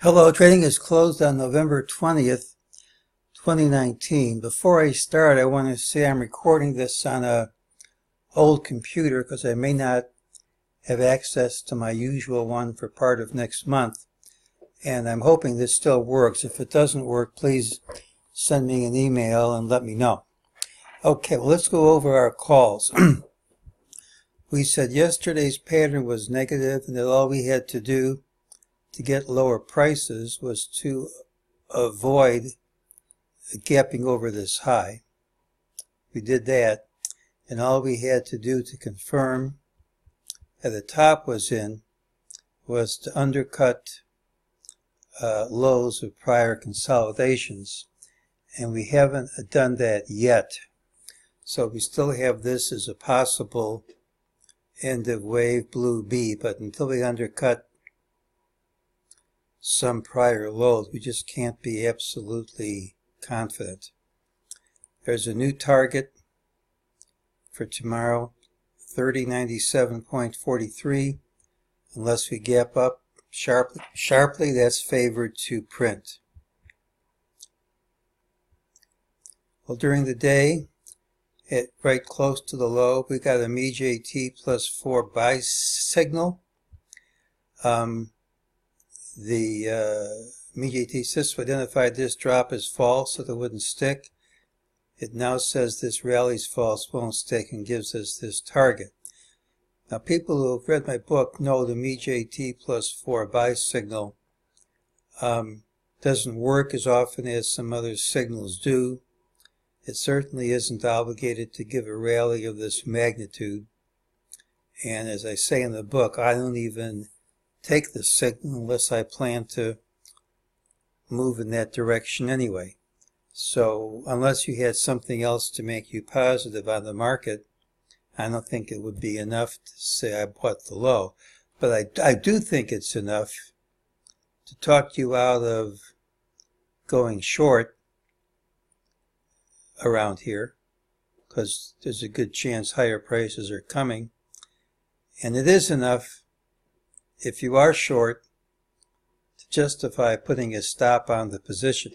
Hello, trading is closed on November 20th, 2019. Before I start, I want to say I'm recording this on a old computer because I may not have access to my usual one for part of next month. And I'm hoping this still works. If it doesn't work, please send me an email and let me know. Okay, well, let's go over our calls. we said yesterday's pattern was negative and that all we had to do to get lower prices was to avoid gapping over this high. We did that, and all we had to do to confirm that the top was in was to undercut uh, lows of prior consolidations, and we haven't done that yet. So we still have this as a possible end of wave blue B, but until we undercut some prior lows. We just can't be absolutely confident. There's a new target for tomorrow, 3097.43. Unless we gap up sharply, sharply that's favored to print. Well, during the day, at right close to the low, we got a MeJT plus 4 buy signal. Um, the uh, system identified this drop as false, so it wouldn't stick. It now says this rally's false, won't stick, and gives us this target. Now, people who have read my book know the MeJT plus 4 buy signal um, doesn't work as often as some other signals do. It certainly isn't obligated to give a rally of this magnitude. And as I say in the book, I don't even take the signal unless I plan to move in that direction anyway. So unless you had something else to make you positive on the market, I don't think it would be enough to say I bought the low. But I, I do think it's enough to talk you out of going short around here because there's a good chance higher prices are coming. And it is enough if you are short, to justify putting a stop on the position.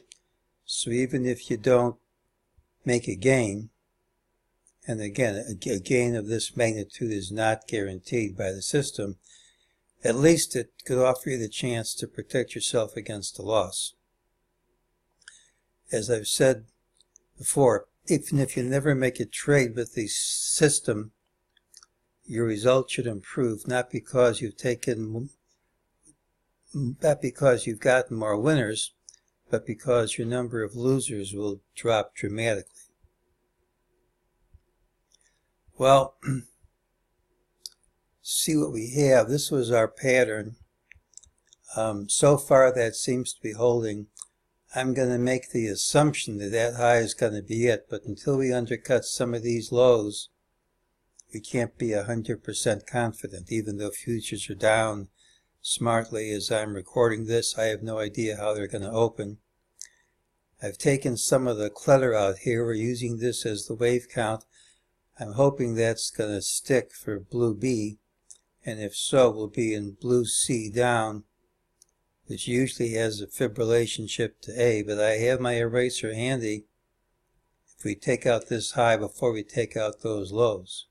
So even if you don't make a gain, and again, a gain of this magnitude is not guaranteed by the system, at least it could offer you the chance to protect yourself against a loss. As I've said before, even if you never make a trade with the system your results should improve not because you've taken not because you've gotten more winners, but because your number of losers will drop dramatically. Well, see what we have. This was our pattern. Um, so far that seems to be holding. I'm going to make the assumption that that high is going to be it, but until we undercut some of these lows, we can't be 100% confident, even though futures are down smartly as I'm recording this. I have no idea how they're going to open. I've taken some of the clutter out here. We're using this as the wave count. I'm hoping that's going to stick for blue B, and if so, we'll be in blue C down, which usually has a fib relationship to A, but I have my eraser handy if we take out this high before we take out those lows.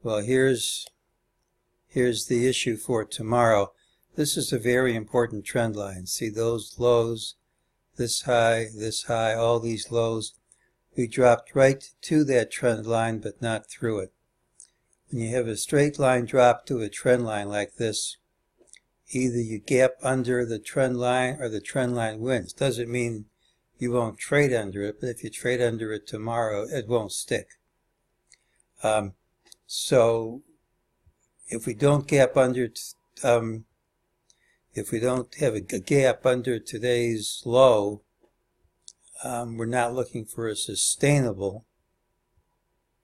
Well, here's, here's the issue for tomorrow. This is a very important trend line. See those lows, this high, this high, all these lows. We dropped right to that trend line, but not through it. When you have a straight line drop to a trend line like this, either you gap under the trend line or the trend line wins. Doesn't mean you won't trade under it, but if you trade under it tomorrow, it won't stick. Um, so if we don't gap under, um, if we don't have a, gap under today's low, um, we're not looking for a sustainable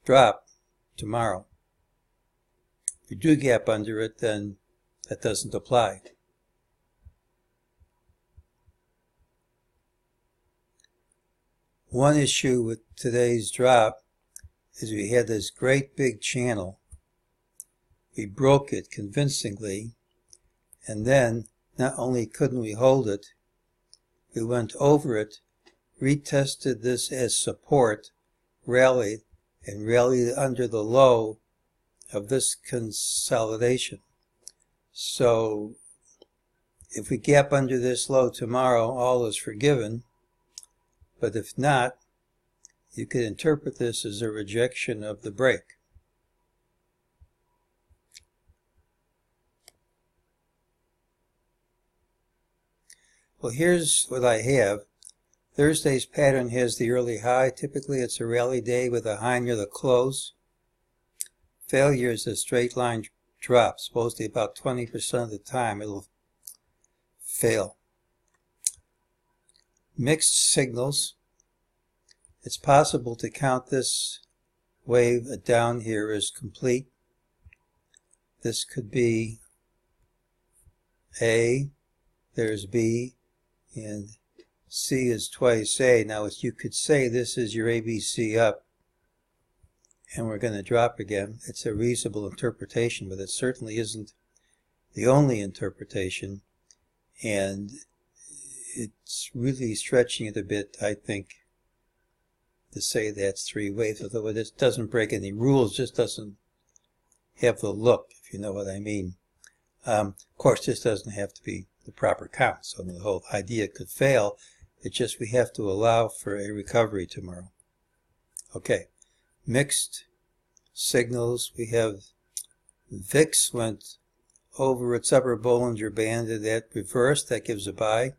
drop tomorrow. If we do gap under it, then that doesn't apply. One issue with today's drop is we had this great big channel. We broke it convincingly, and then not only couldn't we hold it, we went over it, retested this as support, rallied, and rallied under the low of this consolidation. So if we gap under this low tomorrow, all is forgiven. But if not, you could interpret this as a rejection of the break. Well, here's what I have. Thursday's pattern has the early high. Typically, it's a rally day with a high near the close. Failure is a straight line drop. Supposedly about 20% of the time it'll fail. Mixed signals. It's possible to count this wave down here as complete. This could be A, there's B, and C is twice A. Now if you could say this is your ABC up and we're going to drop again. It's a reasonable interpretation, but it certainly isn't the only interpretation. And it's really stretching it a bit, I think, to say that's three waves, although it doesn't break any rules, just doesn't have the look, if you know what I mean. Um, of course, this doesn't have to be the proper count, so the whole idea could fail. It's just we have to allow for a recovery tomorrow. Okay, mixed signals. We have VIX went over its upper Bollinger Band and that reversed. That gives a buy.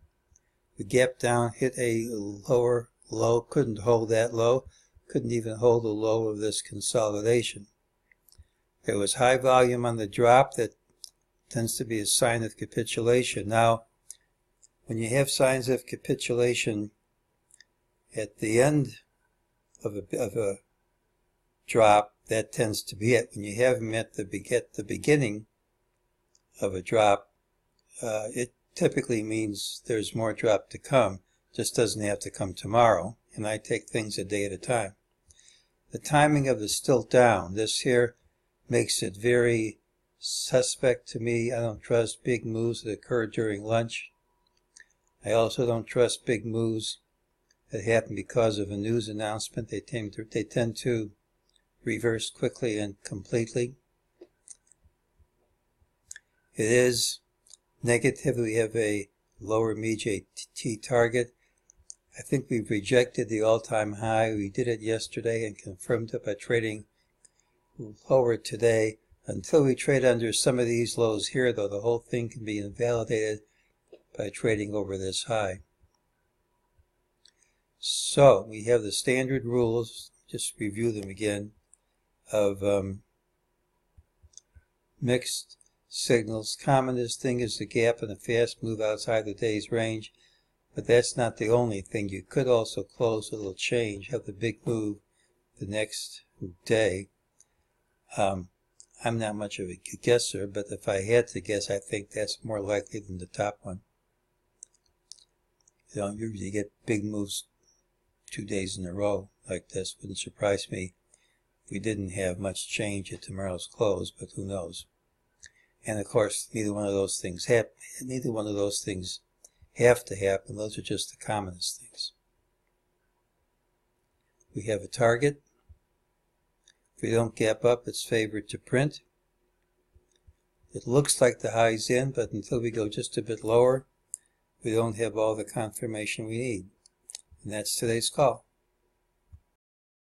The gap down hit a lower low, couldn't hold that low, couldn't even hold the low of this consolidation. There was high volume on the drop that tends to be a sign of capitulation. Now, when you have signs of capitulation at the end of a, of a drop, that tends to be it. When you have them at the, at the beginning of a drop, uh, it typically means there's more drop to come. Just doesn't have to come tomorrow. And I take things a day at a time. The timing of the stilt down, this here makes it very suspect to me. I don't trust big moves that occur during lunch. I also don't trust big moves that happen because of a news announcement. They tend to, they tend to reverse quickly and completely. It is negative. We have a lower MeJT target. I think we've rejected the all-time high. We did it yesterday and confirmed it by trading lower today. Until we trade under some of these lows here, though, the whole thing can be invalidated by trading over this high. So we have the standard rules, just review them again, of um, mixed signals. Commonest thing is the gap and a fast move outside the day's range, but that's not the only thing. You could also close a little change, have the big move the next day. Um, I'm not much of a guesser, but if I had to guess, I think that's more likely than the top one. You don't usually get big moves two days in a row like this. Wouldn't surprise me if we didn't have much change at tomorrow's close, but who knows. And of course, neither one of those things have, neither one of those things have to happen. Those are just the commonest things. We have a target. If we don't gap up, it's favored to print. It looks like the high's in, but until we go just a bit lower, we don't have all the confirmation we need. And that's today's call.